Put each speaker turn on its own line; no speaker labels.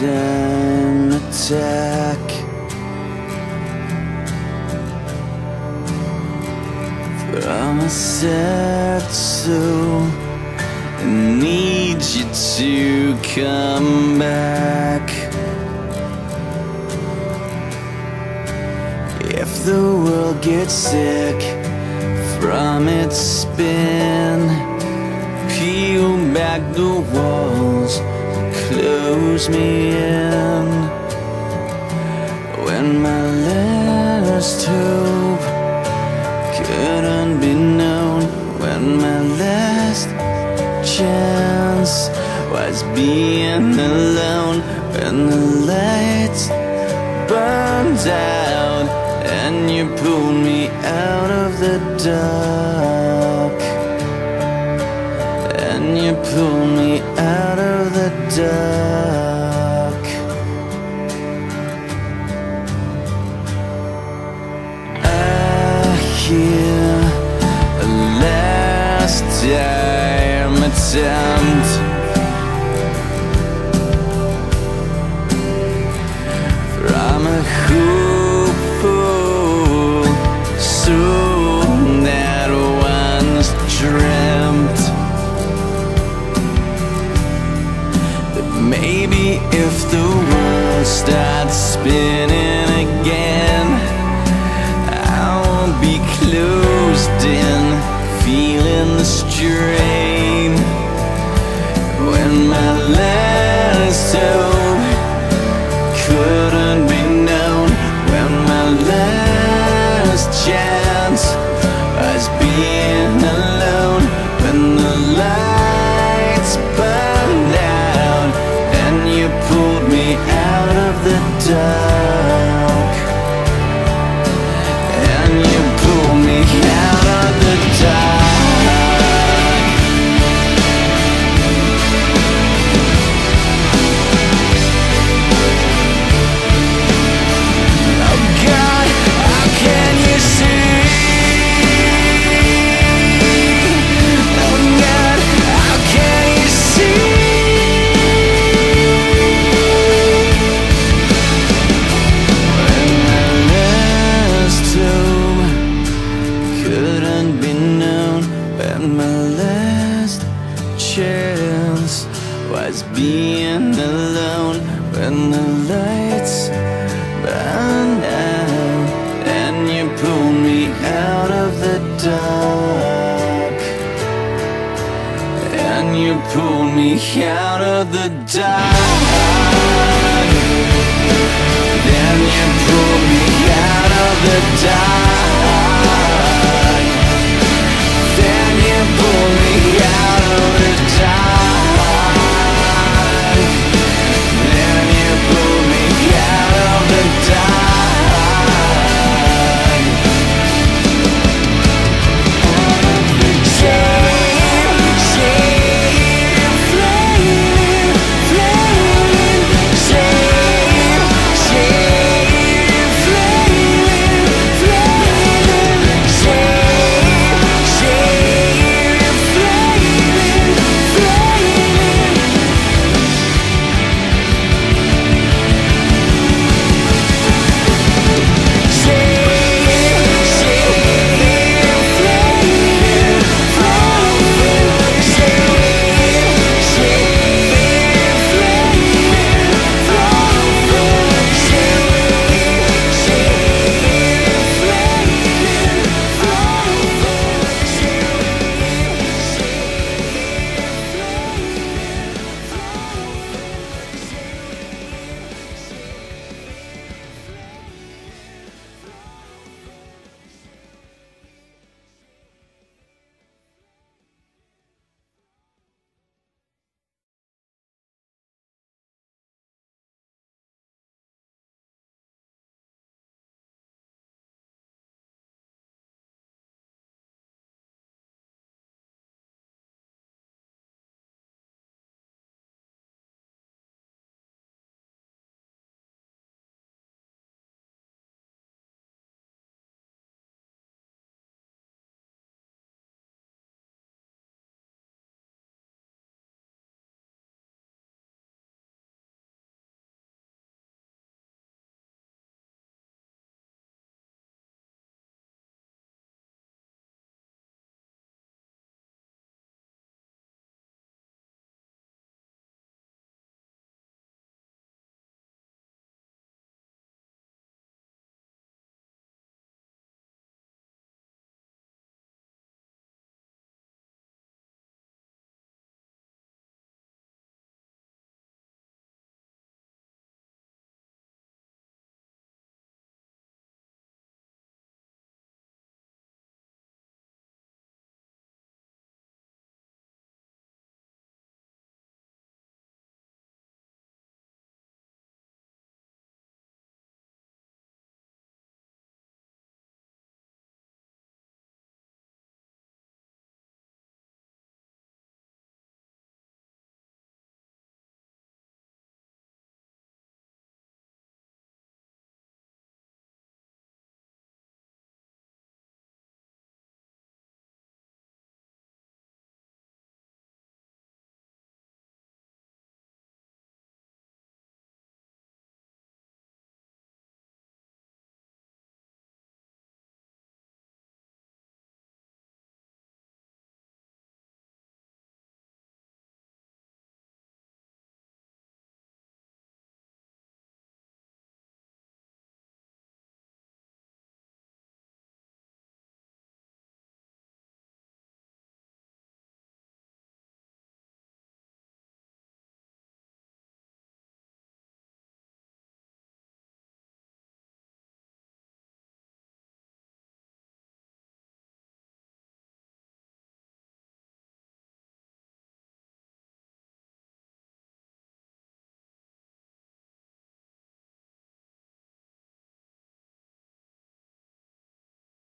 time attack From a soul I need you to come back. If the world gets sick from its spin Peel back the walls, close me in. When my last hope couldn't be known When my last chance was being alone When the lights burned out And you pulled me out of the dark. And you pulled me out I hear a last time From When my last hope couldn't be known When my last chance was being alone When the lights burned out And you pulled me out of the dark being alone When the lights burned out And you pulled me out of the dark. And you pulled me out of the dark. Then you pulled me out of the dark. Then you pulled me out of